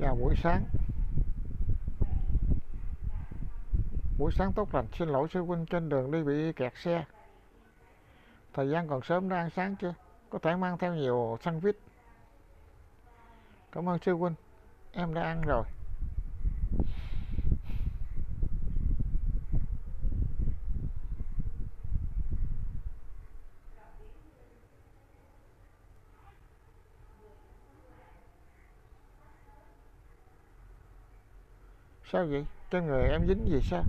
chào buổi sáng. Buổi sáng tốt lành. Xin lỗi sư huynh, trên đường đi bị kẹt xe. Thời gian còn sớm đã ăn sáng chưa? Có thể mang theo nhiều sandwich. Cảm ơn sư huynh. Em đã ăn rồi. Sao vậy? Trên người em dính gì sao?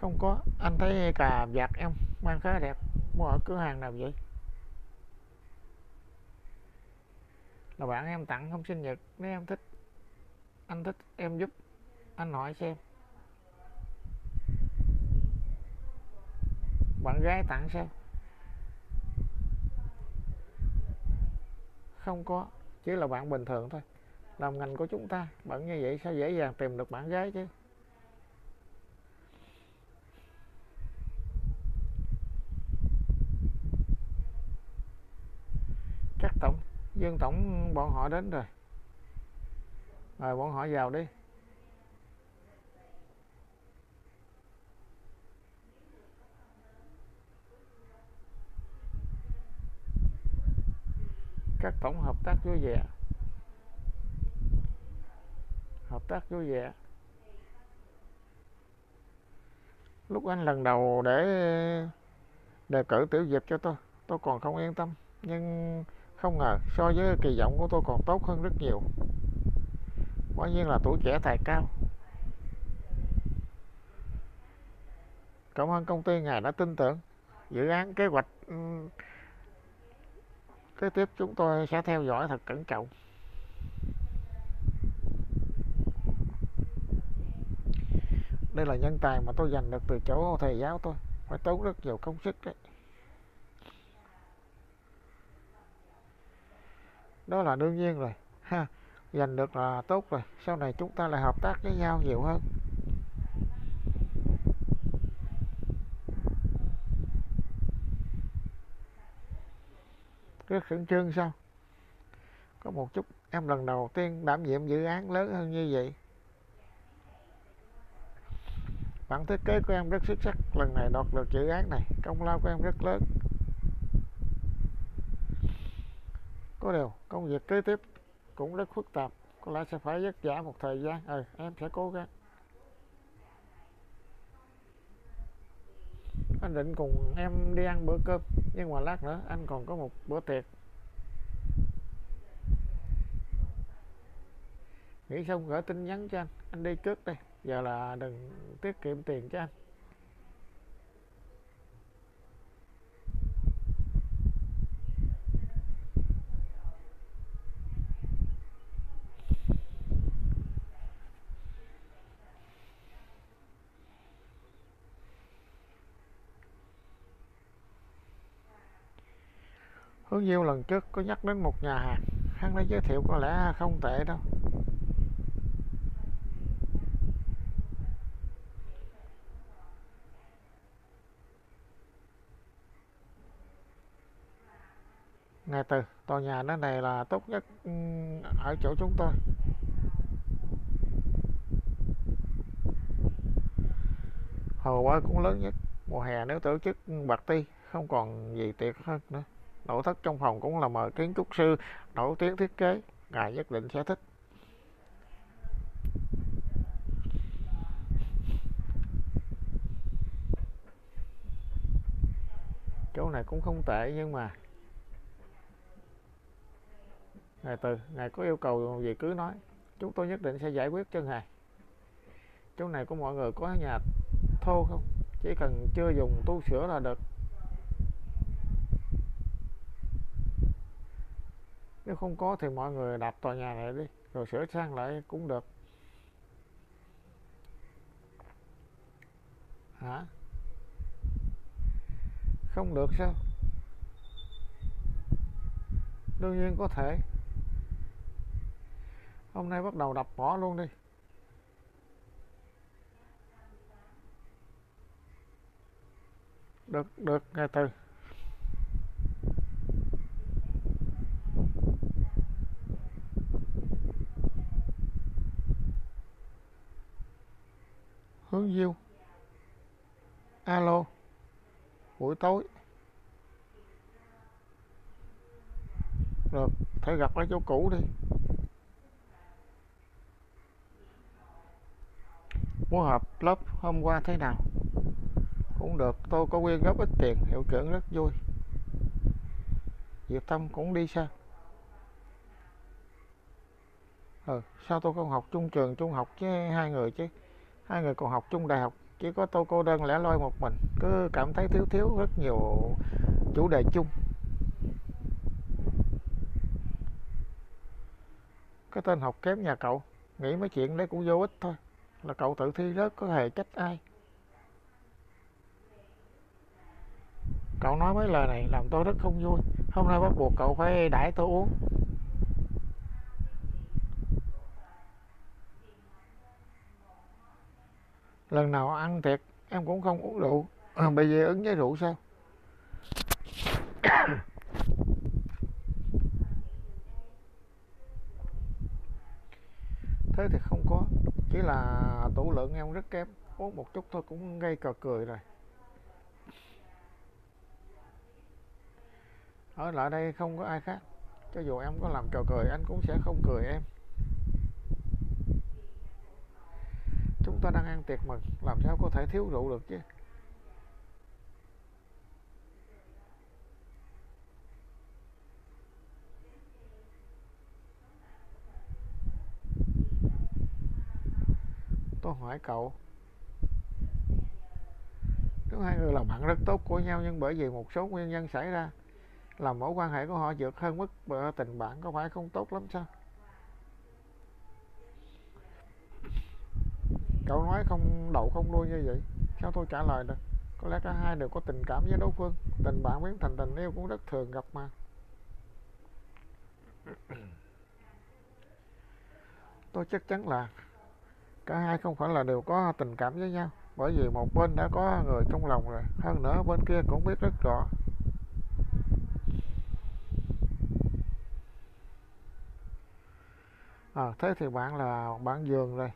Không có. Anh thấy cà vạt em mang khá đẹp. Mua ở cửa hàng nào vậy? Là bạn em tặng không sinh nhật. Nếu em thích, anh thích, em giúp. Anh hỏi xem. Bạn gái tặng sao? Không có. Chỉ là bạn bình thường thôi làm ngành của chúng ta. Bạn như vậy sao dễ dàng tìm được bạn gái chứ? Chắc tổng, dương tổng bọn họ đến rồi. Mời bọn họ vào đi. Các tổng hợp tác vui vẻ hợp tác vui vẻ. Lúc anh lần đầu để, đề cử tiểu diệp cho tôi tôi còn không yên tâm. Nhưng không ngờ so với kỳ vọng của tôi còn tốt hơn rất nhiều. Quả nhiên là tuổi trẻ tài cao. Cảm ơn công ty ngài đã tin tưởng. Dự án kế hoạch ừ, kế tiếp chúng tôi sẽ theo dõi thật cẩn trọng. Đây là nhân tài mà tôi giành được từ chỗ thầy giáo tôi. Phải tốn rất nhiều công sức đấy đó là đương nhiên rồi. Ha, giành được là tốt rồi. Sau này chúng ta lại hợp tác với nhau nhiều hơn. Rất khẩn trương sao? Có một chút, em lần đầu tiên đảm nhiệm dự án lớn hơn như vậy bản thiết kế của em rất xuất sắc. Lần này đoạt được dự án này. Công lao của em rất lớn. Có điều, công việc kế tiếp cũng rất phức tạp. Có lẽ sẽ phải vất vả một thời gian. Ừ em sẽ cố gắng. Anh định cùng em đi ăn bữa cơm. Nhưng mà lát nữa, anh còn có một bữa tiệc. Nghĩ xong gửi tin nhắn cho anh. Anh đi trước đây giờ là đừng tiết kiệm tiền cho anh. Hướng Diêu lần trước có nhắc đến một nhà hàng. Hắn đã giới thiệu có lẽ không tệ đâu. Ngày từ tòa nhà nó này là tốt nhất ừ, ở chỗ chúng tôi. Hồ bơi cũng lớn nhất. Mùa hè nếu tổ chức party không còn gì tuyệt hơn nữa. Nội thất trong phòng cũng là mời kiến trúc sư nổi tiếng thiết kế, ngài nhất định sẽ thích. Chỗ này cũng không tệ nhưng mà ngài từ, ngài có yêu cầu gì cứ nói. Chúng tôi nhất định sẽ giải quyết cho ngài. Chỗ này của mọi người có nhà thô không? Chỉ cần chưa dùng tu sửa là được. Nếu không có thì mọi người đạp tòa nhà này đi, rồi sửa sang lại cũng được. Hả? Không được sao? Đương nhiên có thể hôm nay bắt đầu đập bỏ luôn đi. Được được, nghe từ. Hướng diêu. Alo. Buổi tối. Được thể gặp ở chỗ cũ đi. Muốn họp lớp hôm qua thế nào? Cũng được tôi có quyên góp ít tiền hiệu trưởng rất vui. Diệp Tâm cũng đi sao? Ừ, sao tôi không học chung trường trung học với hai người chứ? Hai người còn học chung đại học chỉ có tôi cô đơn lẻ loi một mình. Cứ cảm thấy thiếu thiếu rất nhiều chủ đề chung. Cái tên học kém nhà cậu nghĩ mấy chuyện đấy cũng vô ích thôi là cậu tự thi rớt có hề trách ai? Cậu nói mấy lời này làm tôi rất không vui. Hôm nay bắt buộc cậu phải đãi tôi uống. Lần nào ăn thiệt em cũng không uống rượu. À, bây giờ ứng với rượu sao? Thế thì không có. Chỉ là tủ lượng em rất kém. Uống một chút thôi cũng gây cờ cười rồi. Ở lại đây không có ai khác. Cho dù em có làm trò cười, anh cũng sẽ không cười em. Chúng ta đang ăn tiệc mừng làm sao có thể thiếu rượu được chứ tôi hỏi cậu. Nếu hai người là bạn rất tốt của nhau nhưng bởi vì một số nguyên nhân xảy ra, làm mối quan hệ của họ vượt hơn mức tình bạn có phải không tốt lắm sao? Cậu nói không đậu không đuôi như vậy, sao tôi trả lời được? Có lẽ cả hai đều có tình cảm với đối phương, tình bạn biến thành tình yêu cũng rất thường gặp mà. Tôi chắc chắn là cả hai không phải là đều có tình cảm với nhau bởi vì một bên đã có người trong lòng rồi hơn nữa bên kia cũng biết rất rõ. À, thế thì bạn là bạn giường rồi.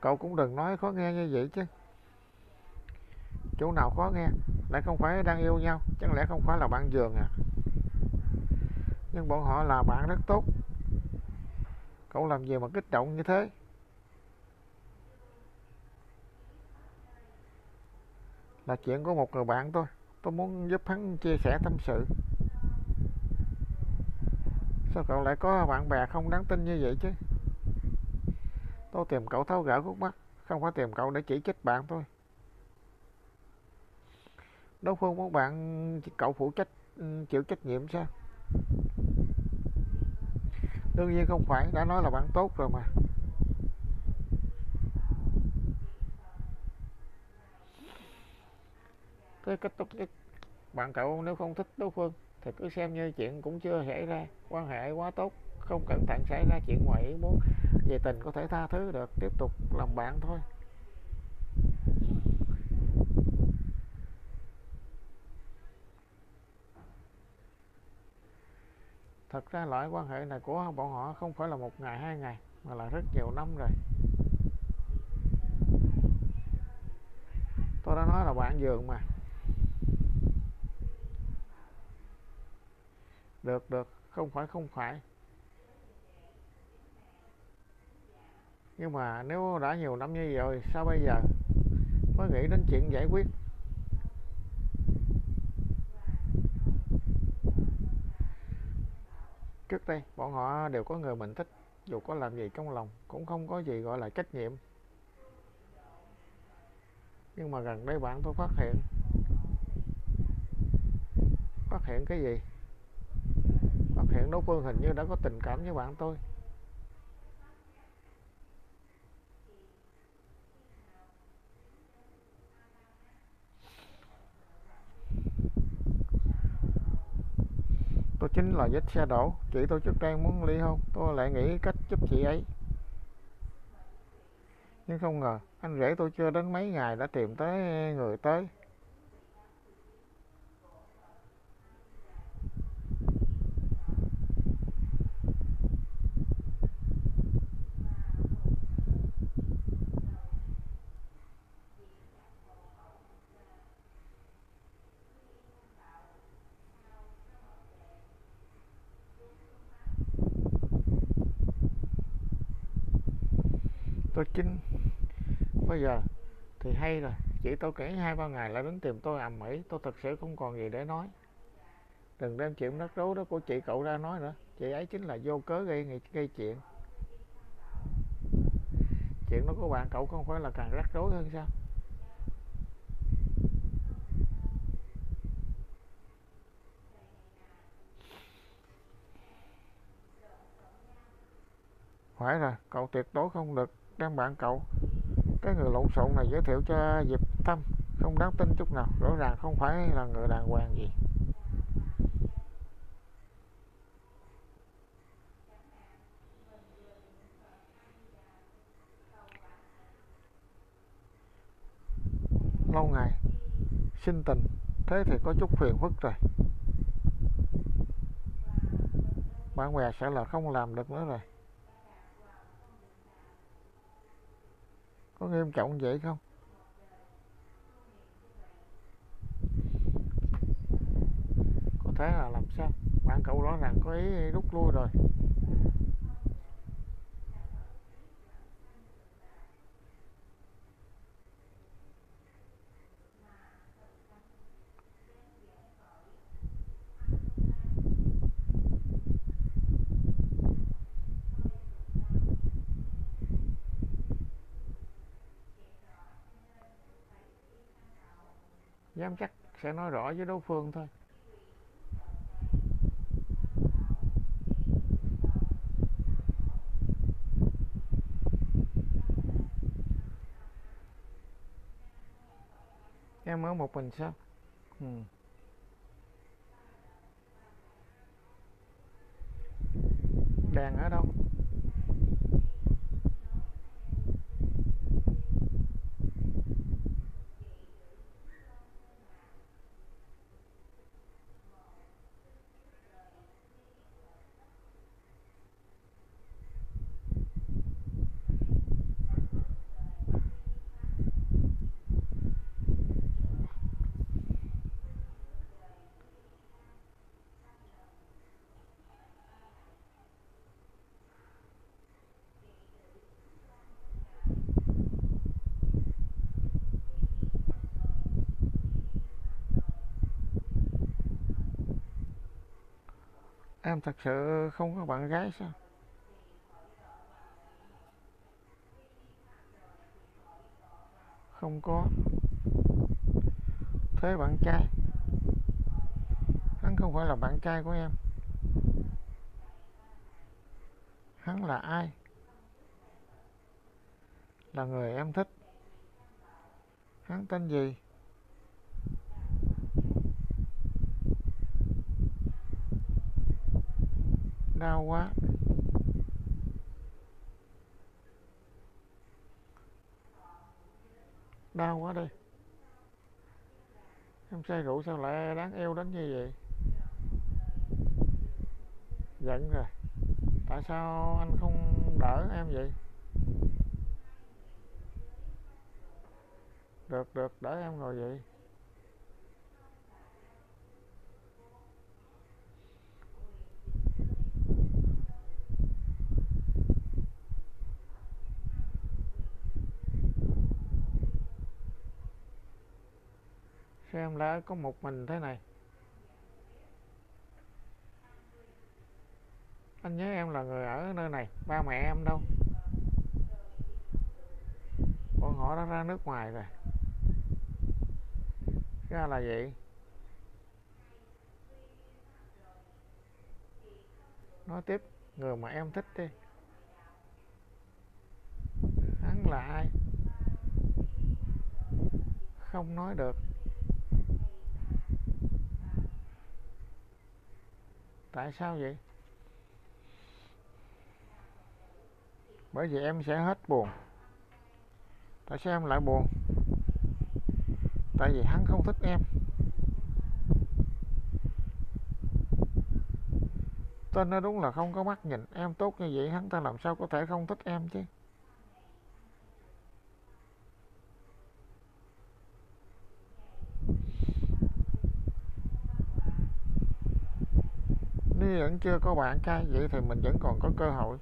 Cậu cũng đừng nói khó nghe như vậy chứ. Chỗ nào khó nghe lại không phải đang yêu nhau chẳng lẽ không phải là bạn giường à? Nhưng bọn họ là bạn rất tốt. Cậu làm gì mà kích động như thế? Là chuyện của một người bạn tôi tôi muốn giúp hắn chia sẻ tâm sự. Sao cậu lại có bạn bè không đáng tin như vậy chứ? Tôi tìm cậu tháo gỡ khúc mắc, không phải tìm cậu để chỉ trích bạn thôi. Đối phương muốn bạn, cậu phụ trách ừ, chịu trách nhiệm sao? Đương nhiên không phải, đã nói là bạn tốt rồi mà. Cái kết thúc nhất bạn cậu nếu không thích đối phương thì cứ xem như chuyện cũng chưa xảy ra. Quan hệ quá tốt, không cẩn thận xảy ra chuyện ngoài ý muốn, về tình có thể tha thứ được, tiếp tục làm bạn thôi. Thật ra loại quan hệ này của bọn họ không phải là một ngày hai ngày, mà là rất nhiều năm rồi. Tôi đã nói là bạn giường mà. Được được. Không phải không phải. Nhưng mà nếu đã nhiều năm như vậy rồi, sao bây giờ? Mới nghĩ đến chuyện giải quyết. Trước đây, bọn họ đều có người mình thích, dù có làm gì trong lòng, cũng không có gì gọi là trách nhiệm. Nhưng mà gần đây bạn tôi phát hiện. Phát hiện cái gì? Phát đối phương hình như đã có tình cảm với bạn tôi. Tôi chính là vết xe đổ. Chị tôi trước đây muốn ly hôn. Tôi lại nghĩ cách giúp chị ấy. Nhưng không ngờ, anh rể tôi chưa đến mấy ngày đã tìm tới người tới. Tôi chính bây giờ thì hay rồi chị tôi kể hai, ba ngày lại đến tìm tôi ầm ĩ, tôi thật sự không còn gì để nói. Đừng đem chuyện rắc rối đó của chị cậu ra nói nữa, chị ấy chính là vô cớ gây gây chuyện. Chuyện đó của bạn cậu không phải là càng rắc rối hơn sao? Phải rồi, cậu tuyệt đối không được đang bạn cậu. Cái người lộn xộn này giới thiệu cho Diệp Tâm, không đáng tin chút nào, rõ ràng không phải là người đàng hoàng gì. Lâu ngày, sinh tình, thế thì có chút phiền phức rồi. Bạn bè sẽ là không làm được nữa rồi. Có nghiêm trọng vậy không? Có thể là làm sao? Bạn cậu rõ ràng có ý rút lui rồi. Dám chắc sẽ nói rõ với đối phương thôi. Em ở một mình sao? Ừ. đèn ở đâu em thật sự không có bạn gái sao? Không có. Thế bạn trai? Hắn không phải là bạn trai của em. Hắn là ai? Là người em thích. Hắn tên gì? Đau quá. Đau quá đi. Em say rượu sao lại đáng yêu đến như vậy? Giận rồi. Tại sao anh không đỡ em vậy? Được được, đỡ em ngồi vậy. Xem lá có một mình thế này. Anh nhớ em là người ở nơi này, ba mẹ em đâu. Bọn họ đã ra nước ngoài rồi. Ra là vậy nói tiếp, người mà em thích đi. Hắn là ai? Không nói được. Tại sao vậy? Bởi vì em sẽ hết buồn. Tại sao em lại buồn? Tại vì hắn không thích em. Tên nó đúng là không có mắt nhìn. Em tốt như vậy, hắn ta làm sao có thể không thích em chứ? vẫn chưa có bạn trai, vậy thì mình vẫn còn có cơ hội.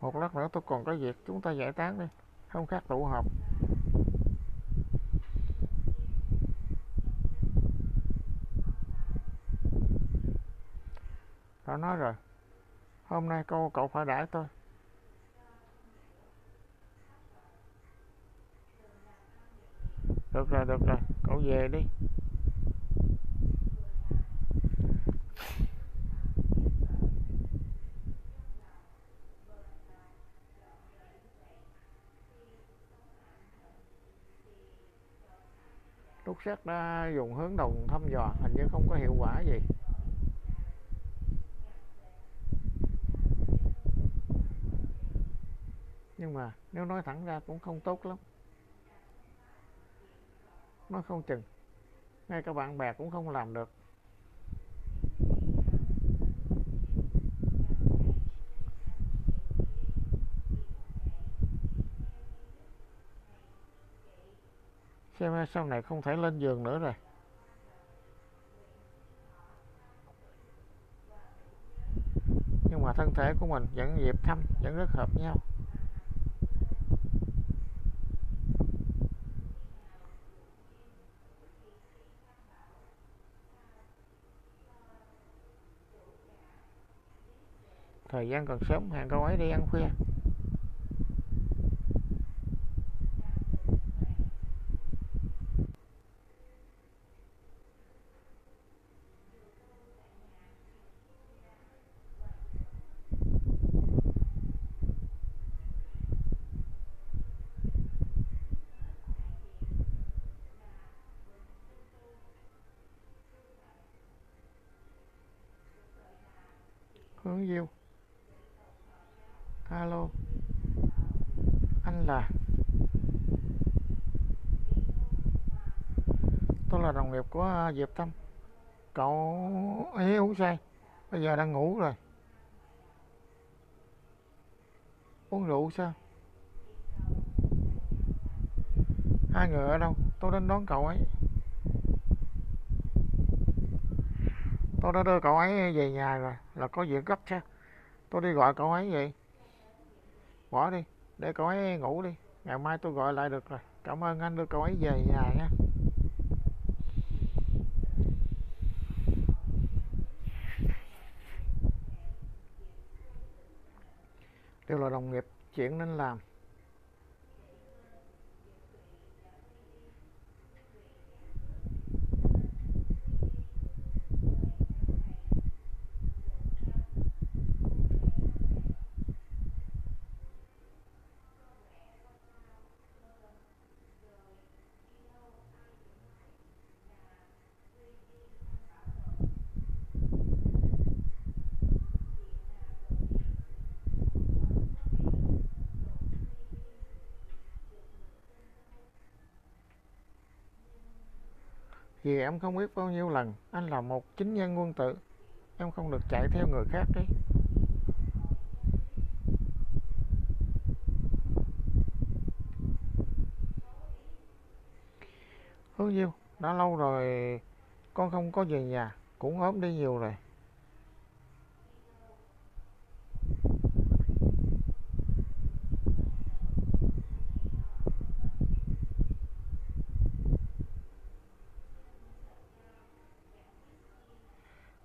Một lát nữa tôi còn có việc, chúng ta giải tán đi. Không khác tụ họp. Đã nói rồi. Hôm nay cô, cậu phải đãi tôi. Được rồi được rồi. Cậu về đi. Túc Sắc đã dùng hướng đồng thăm dò, hình như không có hiệu quả gì. Nhưng mà nếu nói thẳng ra cũng không tốt lắm nó không chừng. Ngay cả bạn bè cũng không làm được. Xem sau này không thể lên giường nữa rồi. Nhưng mà thân thể của mình vẫn nhịp thăm vẫn rất hợp nhau. Thời gian còn sớm hẹn câu ấy đi ăn khuya hướng diêu alo anh là tôi là đồng nghiệp của diệp tâm. Cậu ấy uống say. Bây giờ đang ngủ rồi. Uống rượu sao? Hai người ở đâu? Tôi đến đón cậu ấy. Tôi đã đưa cậu ấy về nhà rồi. Là có việc gấp sao? Tôi đi gọi cậu ấy vậy. Bỏ đi. Để cậu ấy ngủ đi. Ngày mai tôi gọi lại được rồi. Cảm ơn anh đưa cậu ấy về nhà nha. Đều là đồng nghiệp chuyện nên làm. Vì em không biết bao nhiêu lần anh là một chính nhân quân tử em không được chạy theo người khác đấy hương Diêu, đã lâu rồi con không có về nhà, cũng ốm đi nhiều rồi.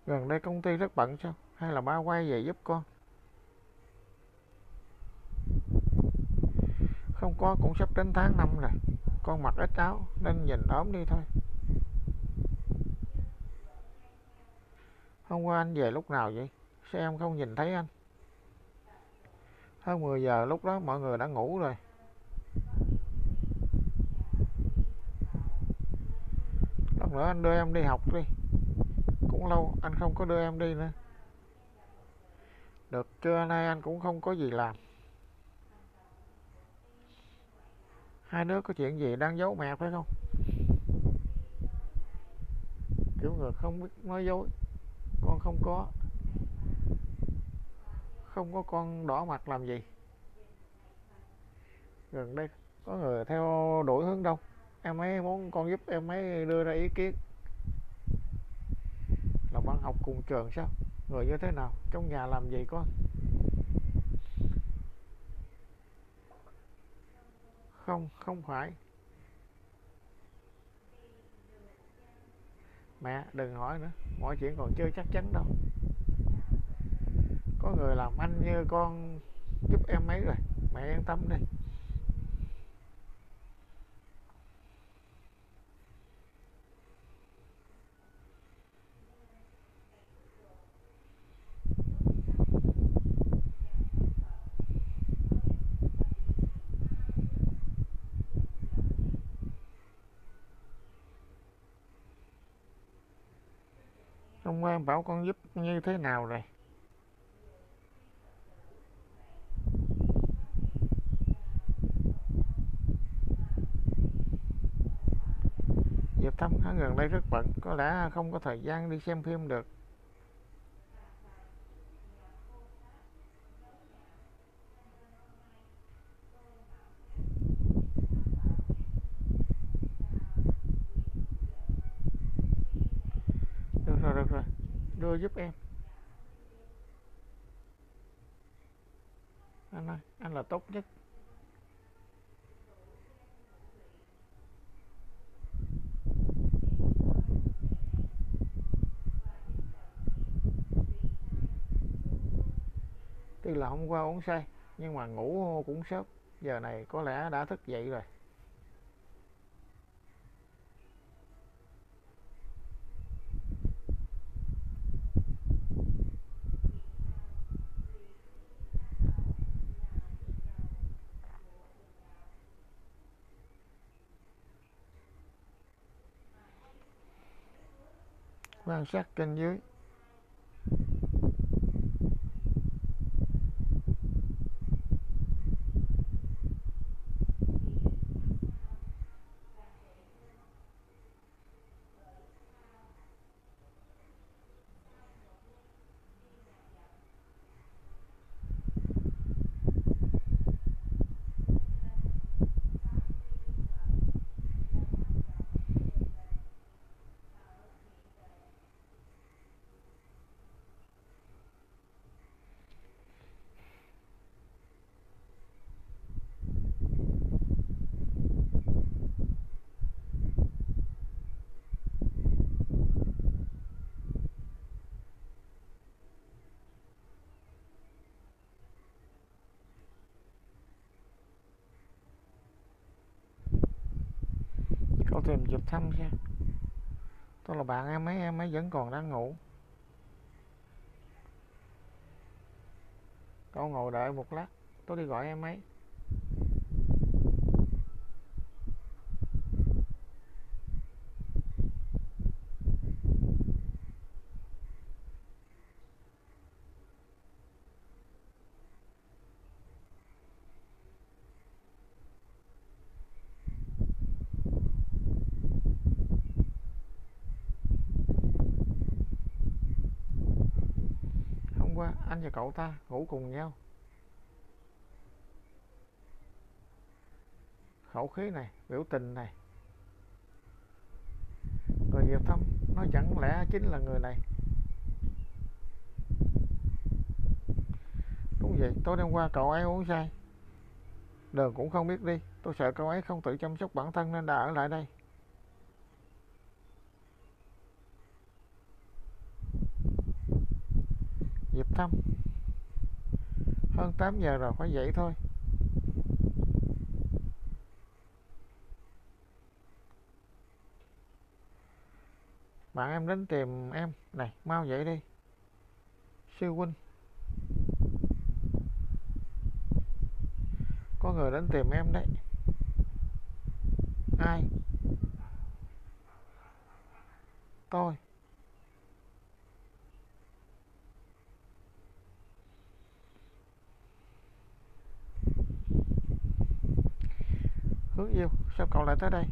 Gần đây công ty rất bận sao? Hay là ba quay về giúp con? Không có, cũng sắp đến tháng năm rồi. Con mặc ít áo, nên nhìn ốm đi thôi. Hôm qua anh về lúc nào vậy? Sao em không nhìn thấy anh? Hơn 10 giờ lúc đó mọi người đã ngủ rồi. Lần nữa anh đưa em đi học đi cũng lâu, anh không có đưa em đi nữa. Được, trưa nay anh cũng không có gì làm. Hai đứa có chuyện gì đang giấu mẹ phải không? Kiểu người không biết nói dối, con không có. Không có con đỏ mặt làm gì? Gần đây có người theo đuổi hướng đâu em ấy muốn con giúp em ấy đưa ra ý kiến học cùng trường sao? Người như thế nào? Trong nhà làm gì con? Không không phải. Mẹ, đừng hỏi nữa. Mọi chuyện còn chưa chắc chắn đâu. Có người làm anh như con giúp em mấy rồi. Mẹ yên tâm đi. Con qua em bảo con giúp như thế nào rồi? Diệp Thâm hắn gần đây rất bận, có lẽ không có thời gian đi xem phim được rồi được rồi đưa giúp em. Anh ơi, anh là tốt nhất. Tuy là hôm qua uống say, nhưng mà ngủ cũng sớm. Giờ này có lẽ đã thức dậy rồi. Quan sát kênh dưới cậu tìm Diệp Thâm xem tôi là bạn em ấy em ấy vẫn còn đang ngủ. Cậu ngồi đợi một lát, tôi đi gọi em ấy. Hôm anh và cậu ta, ngủ cùng nhau. Khẩu khí này, biểu tình này. Người Diệp Thâm nó chẳng lẽ chính là người này? Đúng vậy, tối đêm qua cậu ấy uống say. Đường cũng không biết đi, tôi sợ cậu ấy không tự chăm sóc bản thân nên đã ở lại đây. Diệp Thâm hơn 8 giờ rồi, phải dậy thôi. Bạn em đến tìm em. Này, mau dậy đi. Sư huynh. Có người đến tìm em đấy. Ai? Tôi. Hướng yêu, sao cậu lại tới đây?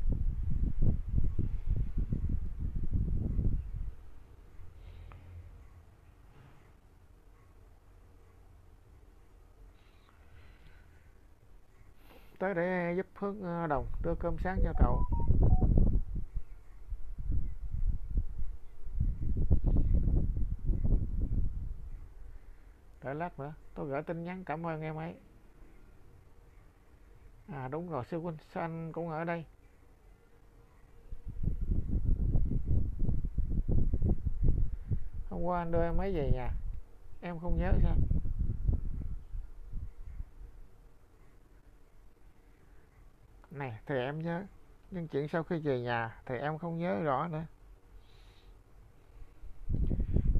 Tới để giúp hướng ờ, đồng đưa cơm sáng cho cậu. Đợi lát nữa, tôi gửi tin nhắn, cảm ơn em ấy. À đúng rồi sư huynh, sao anh cũng ở đây? Hôm qua anh đưa em mấy về nhà, em không nhớ sao? Này thì em nhớ, nhưng chuyện sau khi về nhà thì em không nhớ rõ nữa.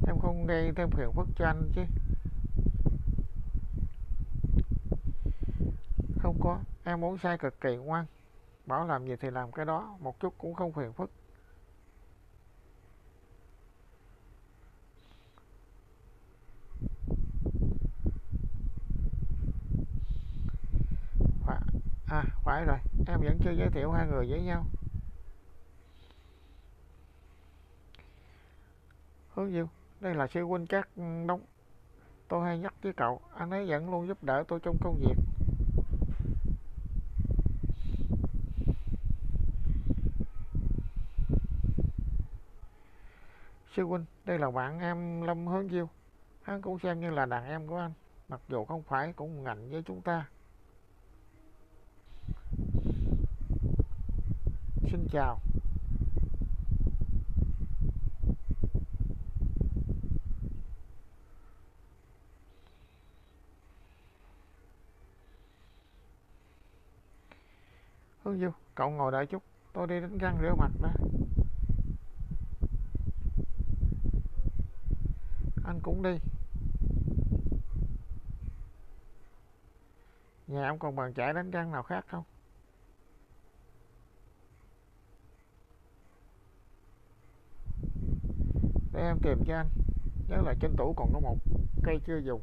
Em không gây thêm phiền phức cho anh chứ. Không có, em muốn sai cực kỳ ngoan. Bảo làm gì thì làm cái đó, một chút cũng không phiền phức. Phải, à, phải rồi, em vẫn chưa giới thiệu hai người với nhau. Hướng Diêu, đây là sư huynh các ừ, Đông. Tôi hay nhắc với cậu, anh ấy vẫn luôn giúp đỡ tôi trong công việc. Sư huynh, đây là bạn em Lâm Hướng Dương. Hắn cũng xem như là đàn em của anh, mặc dù không phải cũng ngành với chúng ta. Xin chào. Hướng Diêu, cậu ngồi đợi chút, tôi đi đánh răng rửa mặt đã. Anh cũng đi. Nhà ông còn bàn chải đánh răng nào khác không? Để em tìm cho anh. Nhớ là trên tủ còn có một cây chưa dùng.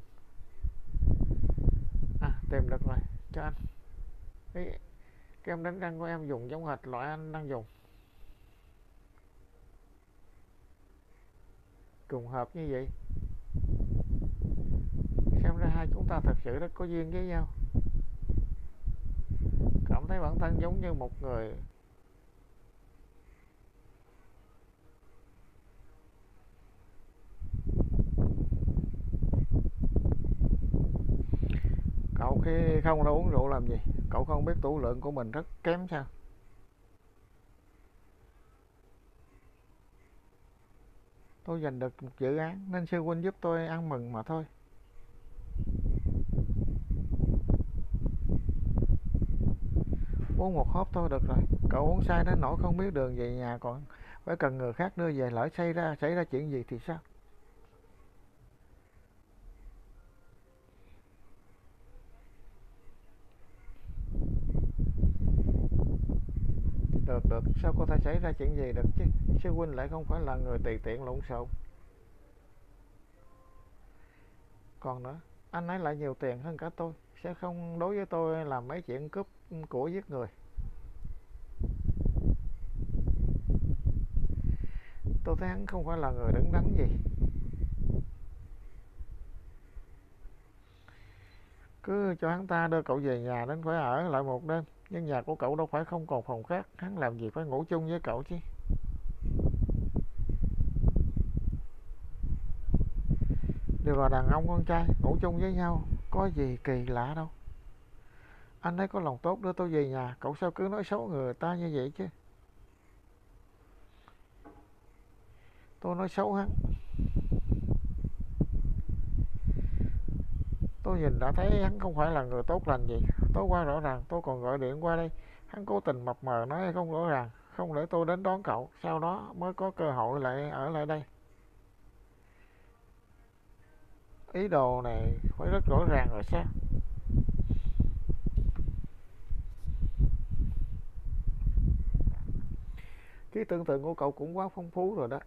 À, tìm được rồi. Cho anh. Cái kem đánh răng của em dùng giống hệt loại anh đang dùng. Trùng hợp như vậy. Hai chúng ta thật sự rất có duyên với nhau. Cảm thấy bản thân giống như một người Cậu khi không đã uống rượu làm gì? Cậu không biết tủ lượng của mình rất kém sao? Tôi giành được một dự án, nên sư huynh giúp tôi ăn mừng mà thôi. Uống một hớp thôi được rồi. Cậu uống sai đến nỗi không biết đường về nhà còn phải cần người khác đưa về lỡ xảy ra xảy ra chuyện gì thì sao? Được được, sao có thể xảy ra chuyện gì được chứ? Sư huynh lại không phải là người tùy tiện lộn xộn. Còn nữa, anh ấy lại nhiều tiền hơn cả tôi, sẽ không đối với tôi làm mấy chuyện cướp của giết người. Tôi thấy hắn không phải là người đứng đắn gì. Cứ cho hắn ta đưa cậu về nhà đến phải ở lại một đêm. Nhưng nhà của cậu đâu phải không còn phòng khác, hắn làm gì phải ngủ chung với cậu chứ. Đều là đàn ông con trai, ngủ chung với nhau, có gì kỳ lạ đâu. Anh ấy có lòng tốt đưa tôi về nhà, cậu sao cứ nói xấu người ta như vậy chứ? Tôi nói xấu hắn. Tôi nhìn đã thấy hắn không phải là người tốt lành gì. Tối qua rõ ràng tôi còn gọi điện qua đây. Hắn cố tình mập mờ nói không rõ ràng, không để tôi đến đón cậu. Sau đó mới có cơ hội lại ở lại đây. Ý đồ này phải rất rõ ràng rồi sao? Cái tưởng tượng của cậu cũng quá phong phú rồi đó.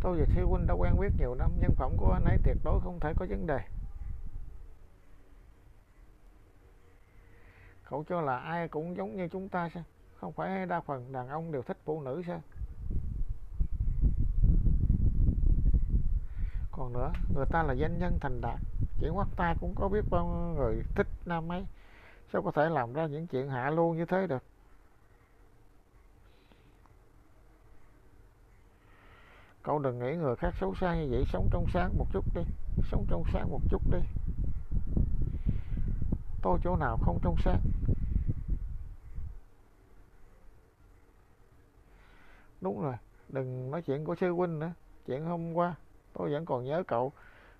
Tôi và Thiêu Huynh đã quen biết nhiều năm, nhân phẩm của anh ấy tuyệt đối không thể có vấn đề. Cậu cho là ai cũng giống như chúng ta sao? Không phải đa phần đàn ông đều thích phụ nữ sao? Còn nữa, người ta là doanh nhân thành đạt. Chỉ quát ta cũng có biết bao người thích nam ấy. Sao có thể làm ra những chuyện hạ lưu như thế được? cậu đừng nghĩ người khác xấu xa như vậy sống trong sáng một chút đi sống trong sáng một chút đi tôi chỗ nào không trong sáng. Đúng rồi, đừng nói chuyện của sư huynh nữa, chuyện hôm qua, tôi vẫn còn nhớ cậu.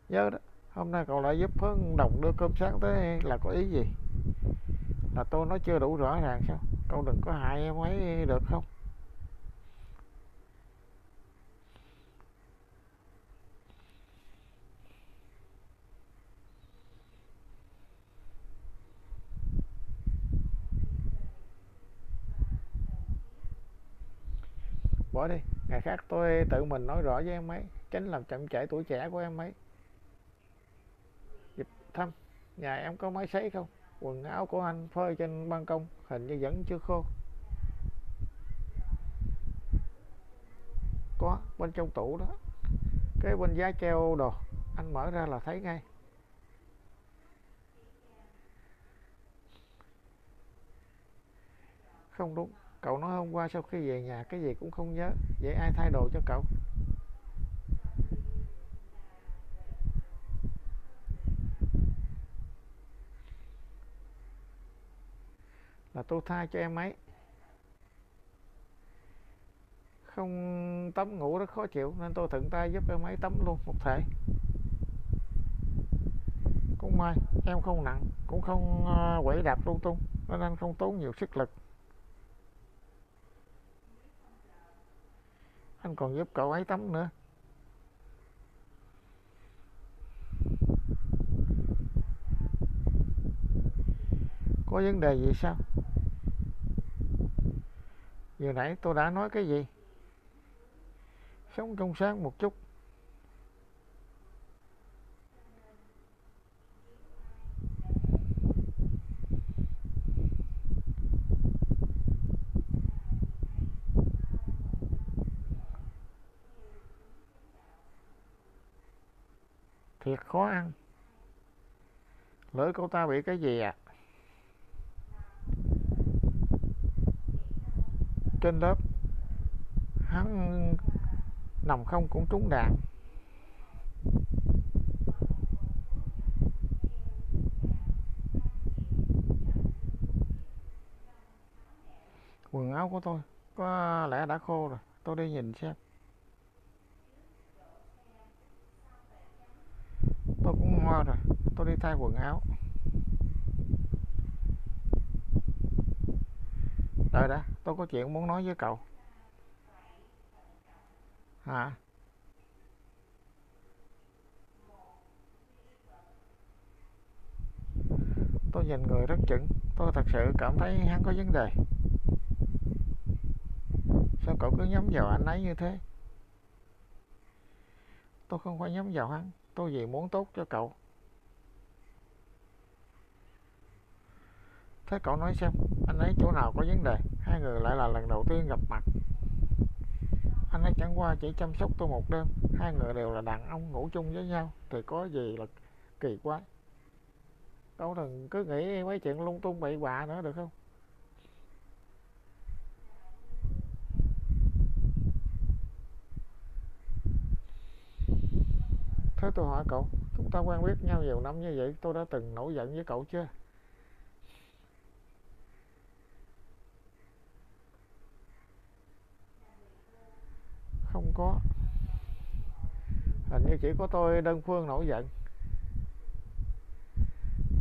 Nhớ đó, hôm nay cậu lại giúp hơn đồng đưa cơm sáng tới là có ý gì? Là tôi nói chưa đủ rõ ràng sao? Cậu đừng có hại em ấy được không? Bỏ đi. Ngày khác tôi tự mình nói rõ với em ấy, tránh làm chậm trễ tuổi trẻ của em ấy. Dịp thăm nhà em có máy sấy không? Quần áo của anh phơi trên ban công, hình như vẫn chưa khô. Có, bên trong tủ đó. Cái bên giá treo đồ, anh mở ra là thấy ngay. Không đúng cậu nói hôm qua sau khi về nhà, cái gì cũng không nhớ. Vậy ai thay đồ cho cậu? Là tôi thay cho em ấy. Không tắm ngủ rất khó chịu, nên tôi thuận tay giúp em ấy tắm luôn một thể. Cũng may, em không nặng, cũng không ờ, quẩy đạp lung tung, nên anh không tốn nhiều sức lực. Anh còn giúp cậu ấy tắm nữa. Có vấn đề gì sao? Vừa nãy tôi đã nói cái gì? Sống trong sáng một chút. Thiệt khó ăn. Lỡ cô ta bị cái gì à? Trên lớp, hắn nằm không cũng trúng đạn. Quần áo của tôi có lẽ đã khô rồi, tôi đi nhìn xem. Hoa rồi, tôi đi thay quần áo. Đợi đã, tôi có chuyện muốn nói với cậu. Hả? Tôi nhìn người rất chững, tôi thật sự cảm thấy hắn có vấn đề. Sao cậu cứ nhắm vào anh ấy như thế? Tôi không phải nhắm vào hắn tôi gì muốn tốt cho cậu? Thế cậu nói xem, anh ấy chỗ nào có vấn đề? Hai người lại là lần đầu tiên gặp mặt. Anh ấy chẳng qua chỉ chăm sóc tôi một đêm. Hai người đều là đàn ông ngủ chung với nhau. Thì có gì là kỳ quái? Cậu đừng cứ nghĩ mấy chuyện lung tung bậy bạ nữa, được không? Thế tôi hỏi cậu, chúng ta quen biết nhau nhiều năm như vậy, tôi đã từng nổi giận với cậu chưa? Không có. Hình như chỉ có tôi, đơn phương, nổi giận.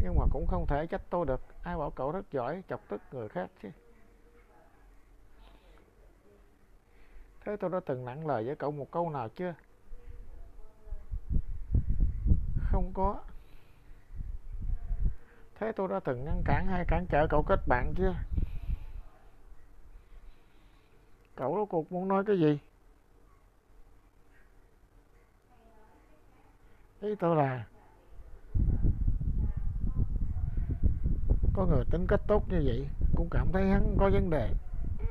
Nhưng mà cũng không thể trách tôi được. Ai bảo cậu rất giỏi, chọc tức người khác chứ? Thế tôi đã từng nặng lời với cậu một câu nào chưa? Không có. Thế tôi đã từng ngăn cản hay cản trở cậu kết bạn chưa? Cậu rốt cuộc muốn nói cái gì? Ý tôi là, có người tính cách tốt như vậy cũng cảm thấy hắn có vấn đề.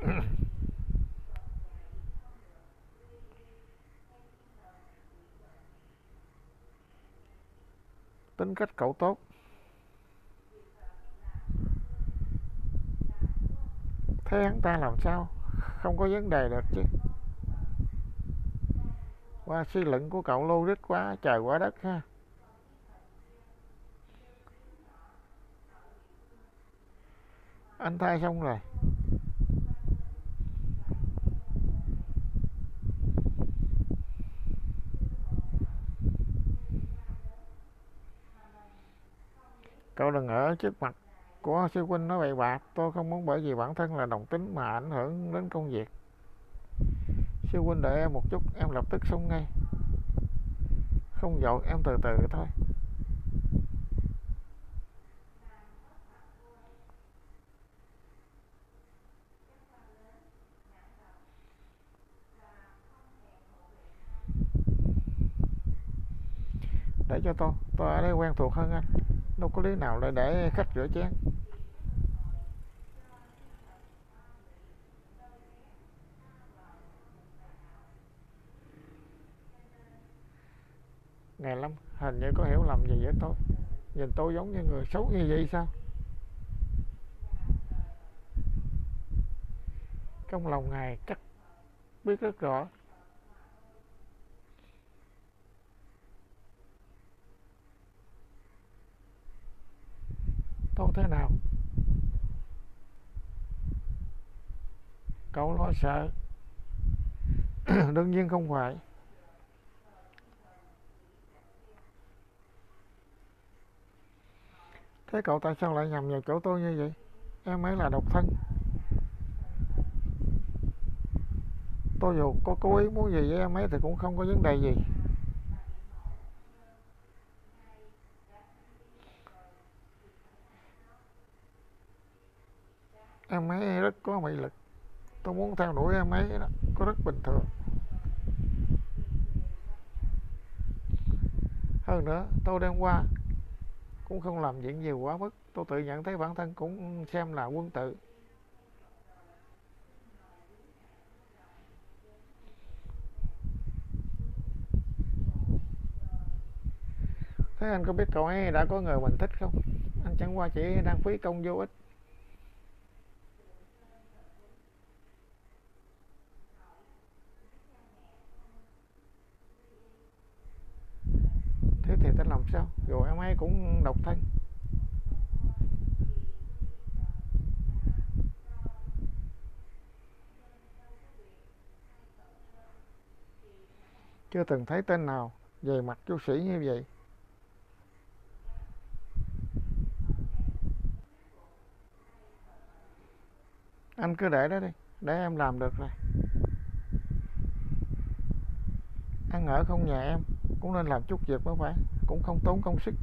tính cách cậu tốt thế hắn ta làm sao không có vấn đề được chứ Qua suy luận của cậu logic quá, trời quá đất ha. Anh thay xong rồi. Cậu đừng ở trước mặt của sư huynh nói bậy bạ. Tôi không muốn bởi vì bản thân là đồng tính mà ảnh hưởng đến công việc. Sư huynh đợi em một chút, em lập tức xong ngay. Không dội, em từ từ thôi. để cho tôi tôi ở đây quen thuộc hơn anh đâu có lý nào lại để khách rửa chén. Ngày lắm, hình như có hiểu lầm gì với tôi nhìn tôi giống như người xấu như vậy sao? Trong lòng ngài chắc biết rất rõ. Tôi thế nào? Cậu lo sợ. Đương nhiên không phải. Thế cậu tại sao lại nhầm vào chỗ tôi như vậy? Em ấy là độc thân. Tôi dù có cố ý muốn gì với em ấy thì cũng không có vấn đề gì em ấy rất có mị lực. Tôi muốn theo đuổi em ấy đó, có rất bình thường. Hơn nữa, tôi đêm qua, cũng không làm chuyện nhiều quá mức. Tôi tự nhận thấy bản thân cũng xem là quân tử. thế anh có biết cậu ấy đã có người mình thích không? Anh chẳng qua chỉ đang phí công vô ích thế thì ta làm sao cũng độc thân. Chưa từng thấy tên nào về mặt chú sĩ như vậy. Anh cứ để đó đi, để em làm được rồi. Ăn ở không nhà em, cũng nên làm chút việc mới phải, cũng không tốn công sức.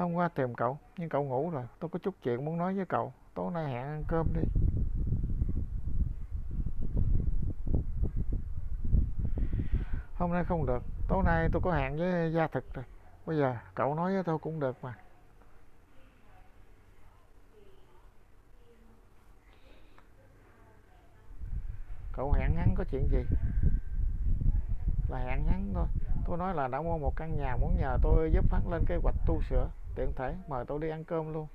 Hôm qua tìm cậu, nhưng cậu ngủ rồi. Tôi có chút chuyện muốn nói với cậu. Tối nay hẹn ăn cơm đi. Hôm nay không được. Tối nay tôi có hẹn với gia thực rồi. Bây giờ cậu nói với tôi cũng được mà. Cậu hẹn hắn có chuyện gì? Là hẹn hắn thôi. Tôi nói là đã mua một căn nhà muốn nhờ tôi giúp hắn lên kế hoạch tu sửa tiện thể mời tôi đi ăn cơm luôn.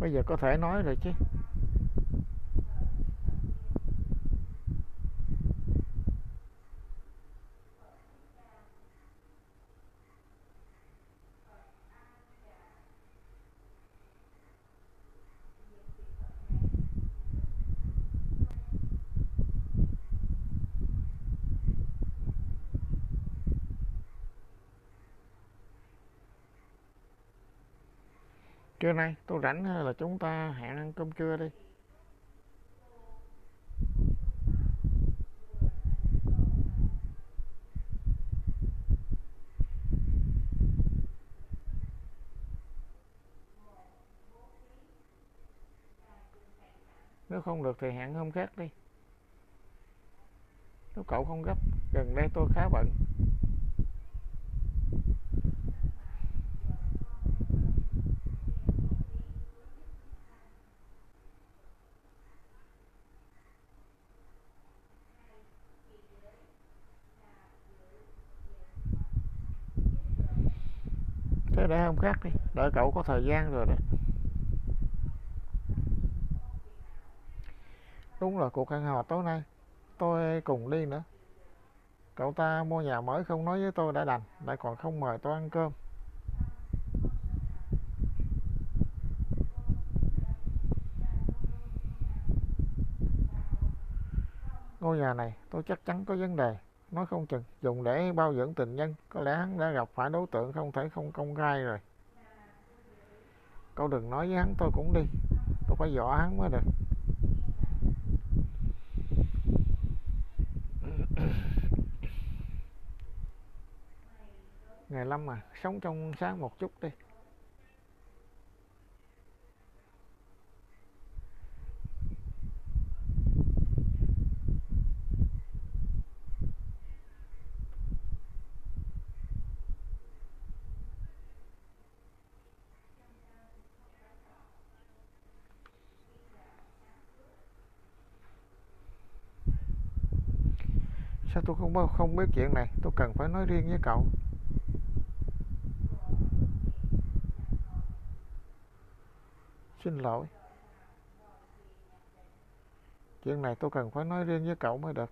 Bây giờ có thể nói rồi chứ. Trưa nay, tôi rảnh là chúng ta hẹn ăn cơm trưa đi? Nếu không được thì hẹn hôm khác đi. Nếu cậu không gấp gần đây tôi khá bận thế để hôm khác đi. Đợi cậu có thời gian rồi đấy đúng là cuộc hẹn hò tối nay. Tôi cùng đi nữa. Cậu ta mua nhà mới không nói với tôi đã đành, lại còn không mời tôi ăn cơm. Ngôi nhà này tôi chắc chắn có vấn đề nói không chừng dùng để bao dưỡng tình nhân. Có lẽ hắn đã gặp phải đối tượng không thể không công khai rồi. Cậu đừng nói với hắn tôi cũng đi. Tôi phải dọa hắn mới được. Ngày lâm à, sống trong sáng một chút đi sao tôi không không biết chuyện này. Tôi cần phải nói riêng với cậu. Xin lỗi. Chuyện này tôi cần phải nói riêng với cậu mới được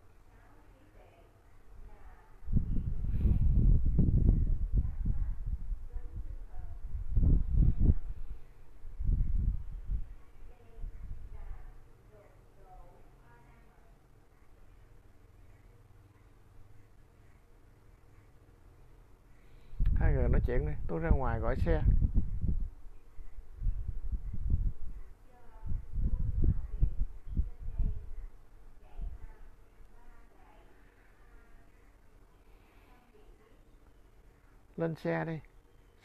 hai người nói chuyện đi, tôi ra ngoài gọi xe. Lên xe đi.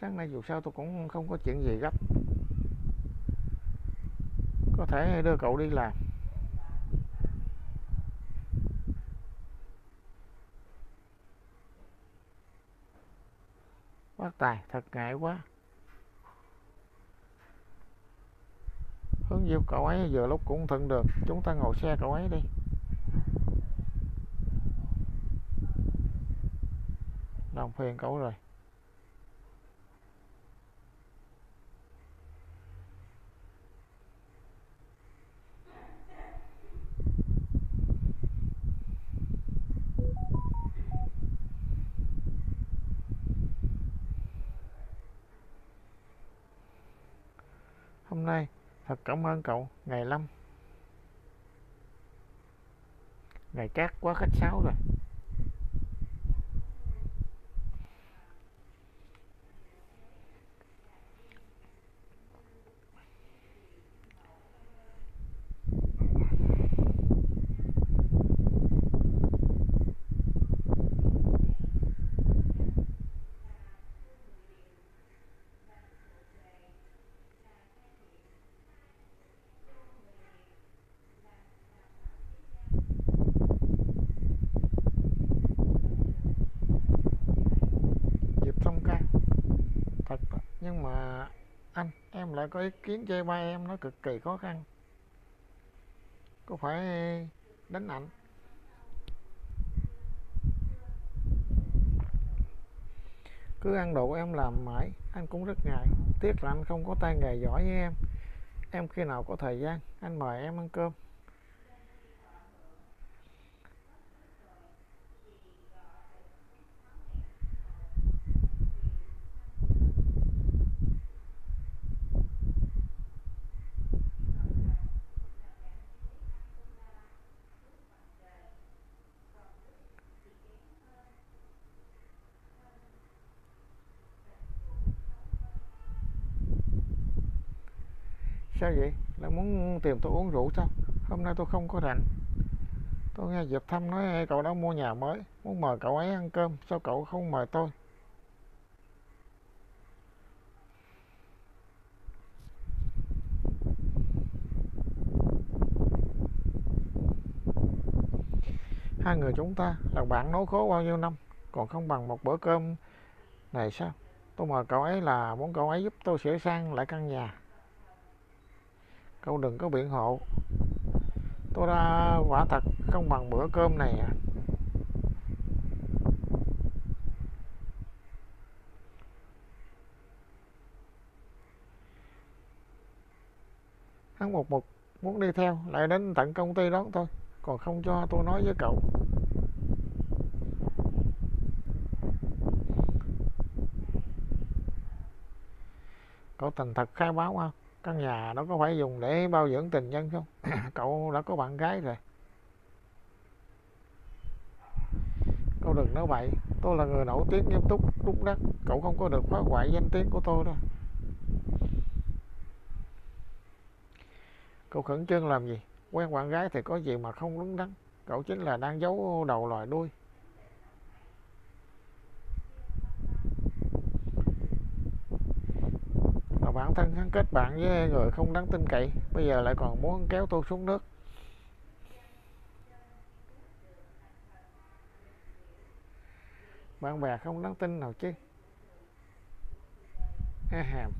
Sáng nay dù sao tôi cũng không có chuyện gì gấp. Có thể đưa cậu đi làm. Tài thật ngại quá. Hướng diêu cậu ấy vừa lúc cũng thuận đường chúng ta ngồi xe cậu ấy đi. Làm phiền cậu rồi hôm nay thật cảm ơn cậu ngày 5. ngày cát quá khách sáo rồi dịp thông ca thật đó nhưng mà anh, em lại có ý kiến chơi ba em nó cực kỳ khó khăn. Có phải đánh ảnh? Cứ ăn đồ em làm mãi, anh cũng rất ngại. Tiếc là anh không có tay nghề giỏi với em. Em khi nào có thời gian, anh mời em ăn cơm. Sao vậy? Lại muốn tìm tôi uống rượu sao? Hôm nay tôi không có rảnh. Tôi nghe Diệp thăm nói cậu đã mua nhà mới, muốn mời cậu ấy ăn cơm, sao cậu không mời tôi? Hai người chúng ta là bạn nối khố bao nhiêu năm, còn không bằng một bữa cơm này sao? Tôi mời cậu ấy là muốn cậu ấy giúp tôi sửa sang lại căn nhà cậu đừng có biện hộ. Tôi đã quả thật không bằng bữa cơm này à. Hắn một mực muốn đi theo, lại đến tận công ty đón tôi còn không cho tôi nói với cậu. Cậu thành thật khai báo không căn nhà nó có phải dùng để bao dưỡng tình nhân không? Cậu đã có bạn gái rồi. Cậu đừng nói vậy tôi là người nổi tiếng nghiêm túc, đúng đắn. Cậu không có được phá hoại danh tiếng của tôi đâu. Cậu khẩn trương làm gì? Quen bạn gái thì có gì mà không đúng đắn? Cậu chính là đang giấu đầu lòi đuôi mà bản thân hắn kết bạn với người không đáng tin cậy, bây giờ lại còn muốn kéo tôi xuống nước. Bạn bè không đáng tin nào chứ. Ha hàm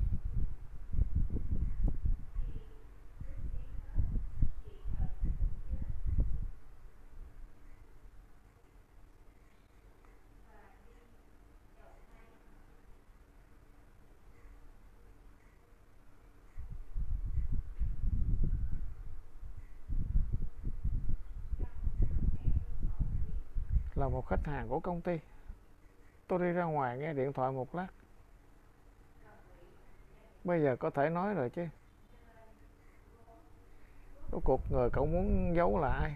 là một khách hàng của công ty. Tôi đi ra ngoài nghe điện thoại một lát. Bây giờ có thể nói rồi chứ. Rốt cuộc người cậu muốn giấu là ai?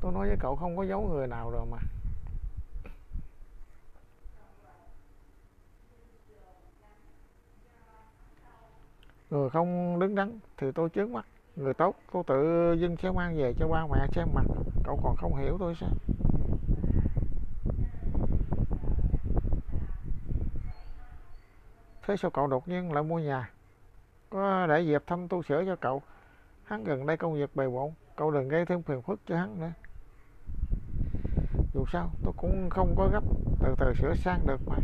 Tôi nói với cậu không có giấu người nào rồi mà. Người không đứng đắn thì tôi trước mắt. Người tốt tôi tự dưng sẽ mang về cho ba mẹ xem mặt cậu còn không hiểu tôi sao? Thế sao cậu đột nhiên lại mua nhà? Có để dịp thăm tu sửa cho cậu. Hắn gần đây công việc bề bộn. Cậu đừng gây thêm phiền phức cho hắn nữa. Dù sao, tôi cũng không có gấp từ từ sửa sang được mà.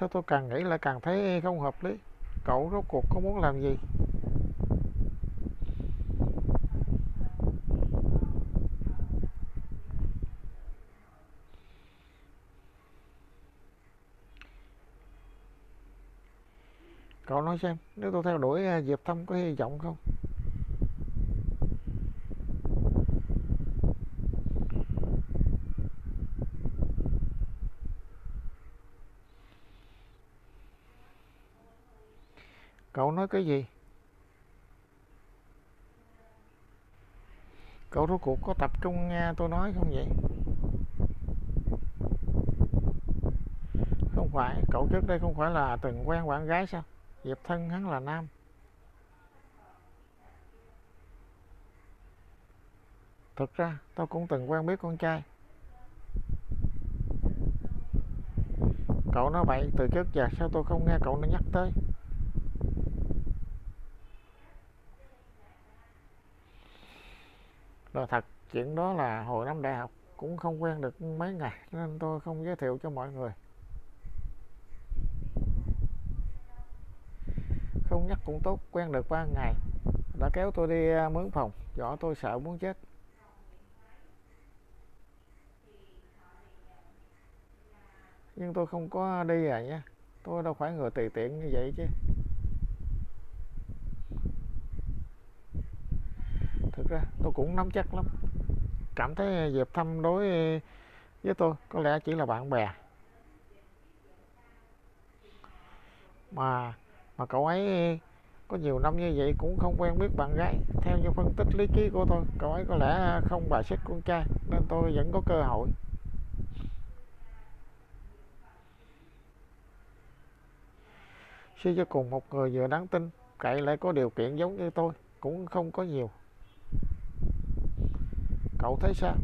Sao tôi càng nghĩ lại càng thấy không hợp lý? Cậu rốt cuộc có muốn làm gì? Cậu nói xem, nếu tôi theo đuổi à, diệp thâm có hy vọng không? Cậu nói cái gì? Cậu rốt cuộc có tập trung nghe tôi nói không vậy? Không phải, cậu trước đây không phải là từng quen bạn gái sao? Diệp thân hắn là nam. Thực ra tôi cũng từng quen biết con trai. Cậu nói vậy, từ trước giờ sao tôi không nghe cậu nhắc tới? Rồi thật, chuyện đó là hồi năm đại học, cũng không quen được mấy ngày nên tôi không giới thiệu cho mọi người. Không nhắc cũng tốt, quen được ba ngày. Đã kéo tôi đi à, mướn phòng dọa tôi sợ muốn chết. Nhưng tôi không có đi à nha tôi đâu phải người tùy tiện như vậy chứ thực ra. Tôi cũng nắm chắc lắm. Cảm thấy à, dịp thăm đối à, với tôi, có lẽ chỉ là bạn bè. Mà mà cậu ấy à, có nhiều năm như vậy cũng không quen biết bạn gái. Theo như phân tích lý trí của tôi, cậu ấy có lẽ không bài xích con trai, nên tôi vẫn có cơ hội. Suy cho cùng một người vừa đáng tin, cậy lại có điều kiện giống như tôi, cũng không có nhiều cậu thấy sao?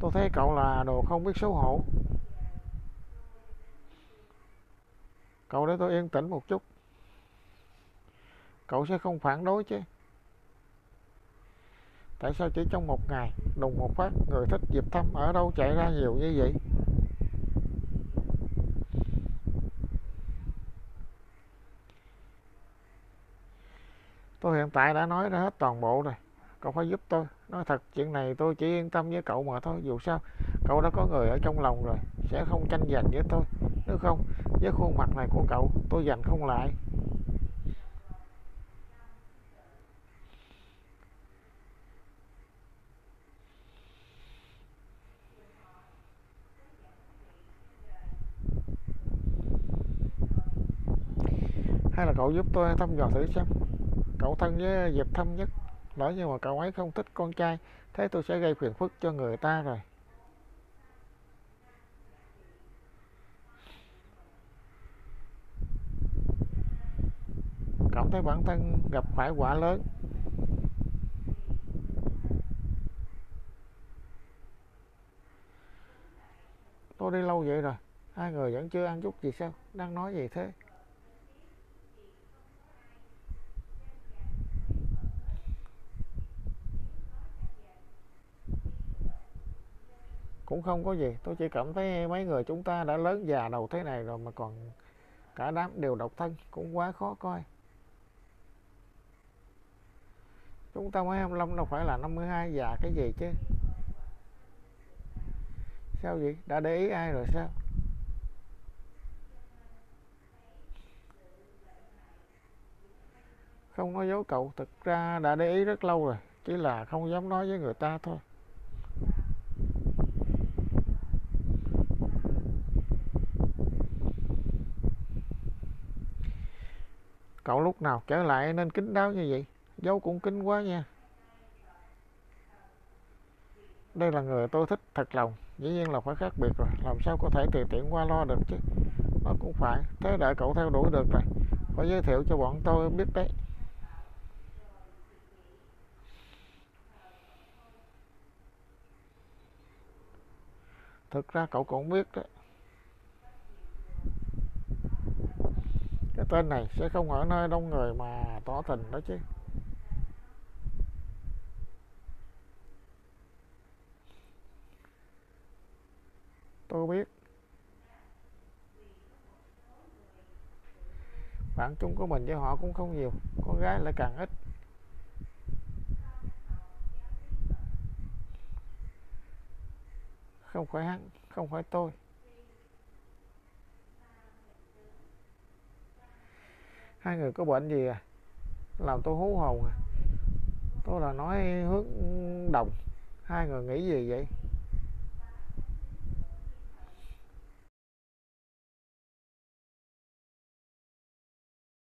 Tôi thấy cậu là đồ không biết xấu hổ. Cậu để tôi yên tĩnh một chút. Cậu sẽ không phản đối chứ. Tại sao chỉ trong một ngày, đùng một phát, người thích dịp thăm ở đâu chạy ra nhiều như vậy? Tôi hiện tại đã nói ra hết toàn bộ rồi cậu phải giúp tôi. Nói thật, chuyện này tôi chỉ yên tâm với cậu mà thôi. Dù sao, cậu đã có người ở trong lòng rồi, sẽ không tranh giành với tôi. Nếu không, với khuôn mặt này của cậu, tôi giành không lại. Hay là cậu giúp tôi thăm dò thử xem. Cậu thân với diệp thâm nhất lỡ như mà cậu ấy không thích con trai, thế tôi sẽ gây phiền phức cho người ta rồi. Cảm thấy bản thân gặp phải quả lớn. Tôi đi lâu vậy rồi, hai người vẫn chưa ăn chút gì sao? Đang nói gì thế? Cũng không có gì. Tôi chỉ cảm thấy mấy người chúng ta đã lớn già đầu thế này rồi mà còn cả đám đều độc thân, cũng quá khó coi. Chúng ta mới 25 đâu phải là 52 già cái gì chứ. Sao vậy? Đã để ý ai rồi sao? Không nói dấu cậu, thực ra đã để ý rất lâu rồi, chỉ là không dám nói với người ta thôi. Cậu lúc nào trở lại nên kín đáo như vậy? Dấu cũng kín quá nha. Đây là người tôi thích thật lòng. Dĩ nhiên là phải khác biệt rồi. Làm sao có thể tùy tiện qua lo được chứ? Nó cũng phải. Thế đợi cậu theo đuổi được rồi. Phải giới thiệu cho bọn tôi biết đấy. Thực ra cậu cũng biết đấy. Cái tên này sẽ không ở nơi đông người mà tỏ tình đó chứ. Tôi biết. Bạn chung của mình với họ cũng không nhiều con gái lại càng ít. Không phải hắn, không phải tôi. Hai người có bệnh gì à? Làm tôi hú hồn à. Tôi là nói hướng đồng. Hai người nghĩ gì vậy?